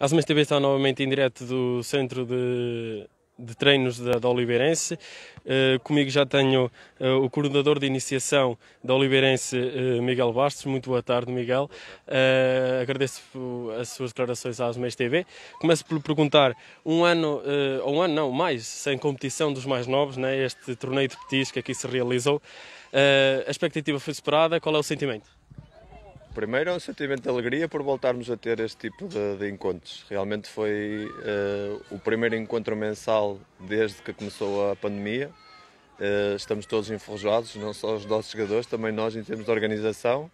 A TV está novamente em direto do centro de, de treinos da, da Oliveirense. Uh, comigo já tenho uh, o coordenador de iniciação da Oliveirense, uh, Miguel Bastos. Muito boa tarde, Miguel. agradeço as suas declarações à Azemais TV. Começo por perguntar, um ano, ou um ano não, mais, sem competição dos mais novos, né, este torneio de petis que aqui se realizou, a expectativa foi superada, qual é o sentimento? Primeiro é um sentimento de alegria por voltarmos a ter este tipo de, de encontros. Realmente foi uh, o primeiro encontro mensal desde que começou a pandemia. Uh, estamos todos enferrujados, não só os nossos jogadores, também nós em termos de organização,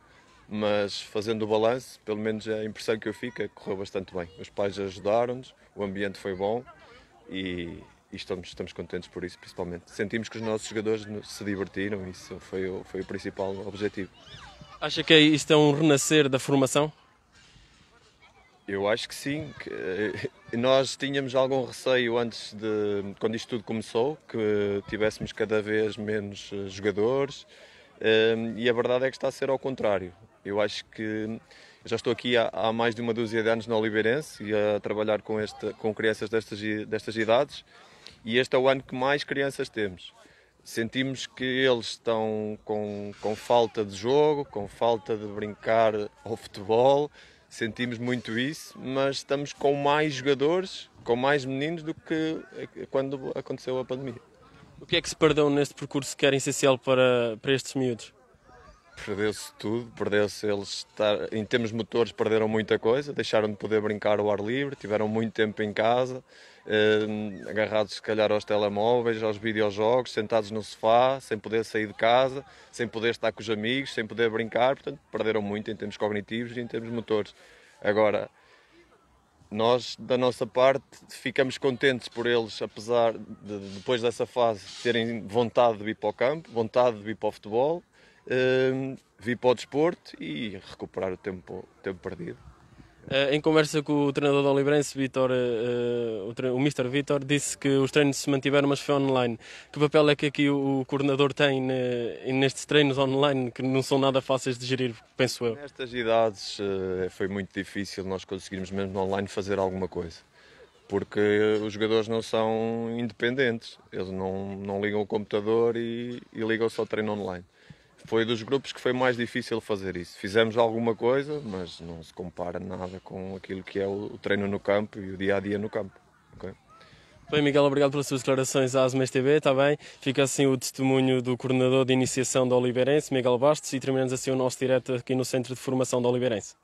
mas fazendo o balanço, pelo menos a impressão que eu fico é que correu bastante bem. Os pais ajudaram-nos, o ambiente foi bom e, e estamos, estamos contentes por isso, principalmente. Sentimos que os nossos jogadores se divertiram e isso foi foi o principal objetivo. Acha que isto é um renascer da formação? Eu acho que sim. Eh, nós tínhamos algum receio antes de, quando isto tudo começou, que tivéssemos cada vez menos eh, jogadores, eh, e a verdade é que está a ser ao contrário. Eu acho que já estou aqui há, há, mais de uma dúzia de anos na Oliveirense e a trabalhar com, este, com crianças destas, destas idades, e este é o ano que mais crianças temos sentimos que eles estão com, com falta de jogo, com falta de brincar ao futebol, sentimos muito isso, mas estamos com mais jogadores, com mais meninos do que quando aconteceu a pandemia. O que é que se perdeu neste percurso que era essencial para, para estes miúdos? Perdeu-se tudo, perdeu-se eles estar, em termos motores perderam muita coisa, deixaram de poder brincar ao ar livre, tiveram muito tempo em casa, eh, agarrados se calhar aos telemóveis, aos videojogos, sentados no sofá, sem poder sair de casa, sem poder estar com os amigos, sem poder brincar, portanto perderam muito em termos cognitivos e em termos motores. Agora, nós da nossa parte ficamos contentes por eles, apesar de depois dessa fase terem vontade de vir para o campo, vontade de vir para o futebol uh, vir para o desporto e recuperar o tempo, o tempo perdido. Uh, em conversa com o treinador da Oliveirense, Vitor, uh, o, o Mr. Vitor, disse que os treinos se mantiveram, mas foi online. Que papel é que aqui o, o coordenador tem ne, nestes treinos online, que não são nada fáceis de gerir, penso eu? Nestas idades uh, foi muito difícil nós conseguirmos mesmo online fazer alguma coisa. Porque os jogadores não são independentes, eles não, não ligam o computador e, e ligam só treino online foi dos grupos que foi mais difícil fazer isso. Fizemos alguma coisa, mas não se compara nada com aquilo que é o treino no campo e o dia a dia no campo. Okay? Bem, Miguel, obrigado pelas suas declarações à Asmes TV, está bem? Fica assim o testemunho do coordenador de iniciação da Oliveirense, Miguel Bastos, e terminamos assim o nosso direto aqui no Centro de Formação da Oliveirense.